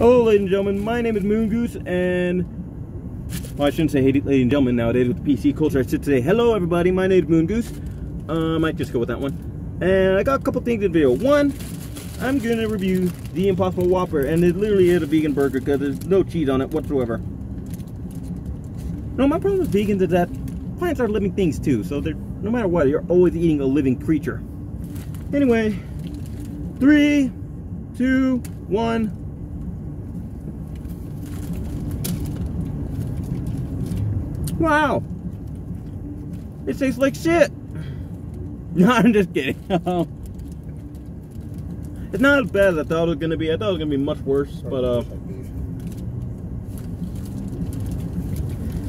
Hello, ladies and gentlemen. My name is Moon Goose, and well, I shouldn't say hey, ladies and gentlemen nowadays with the PC culture. I should say hello, everybody. My name is Moon Goose. Uh, I might just go with that one. And I got a couple things in the video. One, I'm gonna review the Impossible Whopper, and it literally is a vegan burger because there's no cheese on it whatsoever. No, my problem with vegans is that plants are living things too, so they're no matter what, you're always eating a living creature. Anyway, three, two, one. Wow! It tastes like shit! No, I'm just kidding. it's not as bad as I thought it was gonna be. I thought it was gonna be much worse, but uh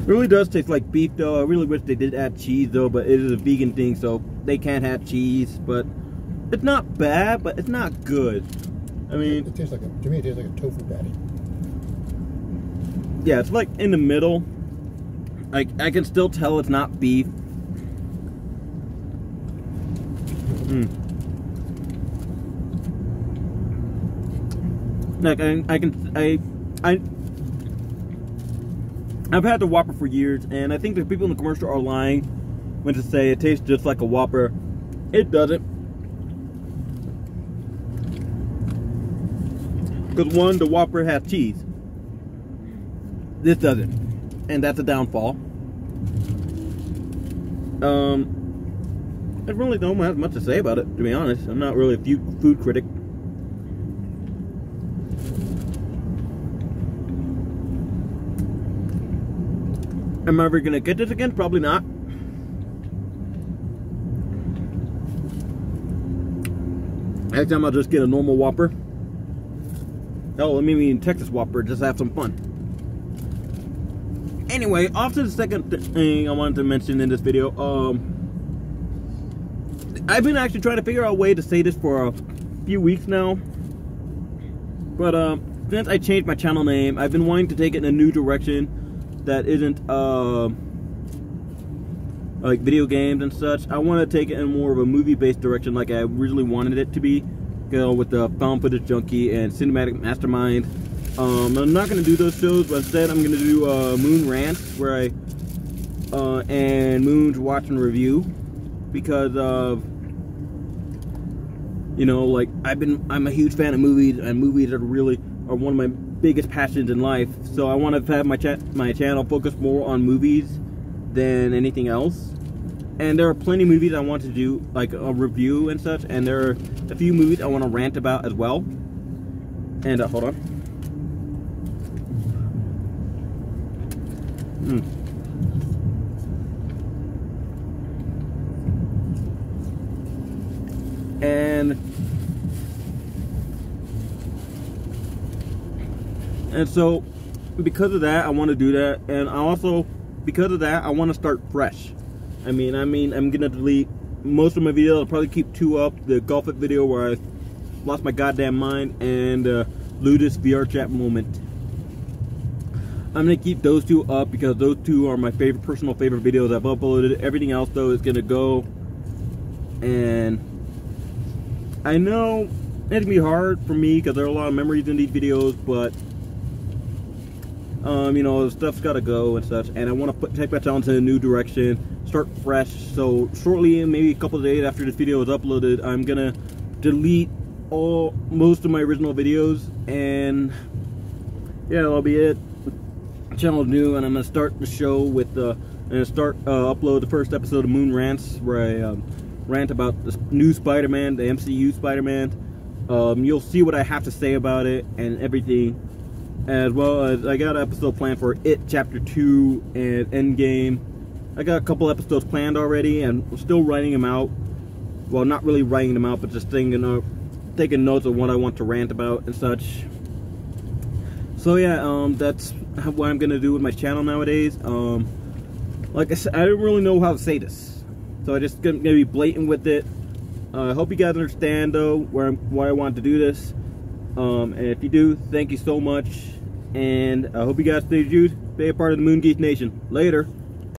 It really does taste like beef though. I really wish they did add cheese though, but it is a vegan thing, so they can't have cheese. But it's not bad, but it's not good. I mean, it tastes like a, to me it tastes like a tofu patty. Yeah, it's like in the middle. Like I can still tell it's not beef. Mm. Like I, I can I I I've had the Whopper for years, and I think the people in the commercial are lying when they say it tastes just like a Whopper. It doesn't. Because one, the Whopper has cheese. This doesn't. And that's a downfall. Um, I really don't have much to say about it, to be honest. I'm not really a food critic. Am I ever gonna get this again? Probably not. Next time I'll just get a normal Whopper. Oh, let me mean Texas Whopper, just have some fun. Anyway, off to the second thing I wanted to mention in this video. Um, I've been actually trying to figure out a way to say this for a few weeks now. But um, since I changed my channel name, I've been wanting to take it in a new direction that isn't uh, like video games and such. I want to take it in more of a movie-based direction, like I originally wanted it to be, you know, with the found footage junkie and cinematic mastermind. Um, I'm not to do those shows, but instead I'm to do uh, Moon Rant, where I uh, and Moon's Watch and Review, because of you know, like I've been, I'm a huge fan of movies, and movies are really are one of my biggest passions in life. So I want to have my cha my channel focus more on movies than anything else. And there are plenty of movies I want to do, like a review and such. And there are a few movies I want to rant about as well. And uh, hold on. Hmm. And And so, because of that, I want to do that. And I also, because of that, I want to start fresh. I mean, I mean, I'm gonna delete most of my videos. I'll probably keep two up: the golf video where I lost my goddamn mind, and uh, Ludus VR chat moment. I'm gonna keep those two up because those two are my favorite, personal favorite videos I've uploaded. Everything else though is gonna go, and I know it's gonna be hard for me because there are a lot of memories in these videos, but um, you know, stuff's got to go and such. And I want to put take my channel into a new direction, start fresh. So shortly, maybe a couple days after this video is uploaded, I'm gonna delete all most of my original videos, and yeah, that'll be it. Channel new, and I'm gonna start the show with the. and start uh, upload the first episode of Moon Rants, where I um, rant about the new Spider-Man, the MCU Spider-Man. Um, you'll see what I have to say about it and everything as well as I got an episode planned for It Chapter 2 and Endgame. I got a couple episodes planned already and I'm still writing them out. Well, not really writing them out, but just thinking of, taking notes of what I want to rant about and such. So yeah, um, that's what I'm gonna do with my channel nowadays. Um, like I said, I don't really know how to say this, so I just gonna be blatant with it. Uh, I hope you guys understand though where I'm, why I want to do this. Um, and if you do, thank you so much. And I hope you guys stay tuned. Stay a part of the Moon Geek Nation. Later.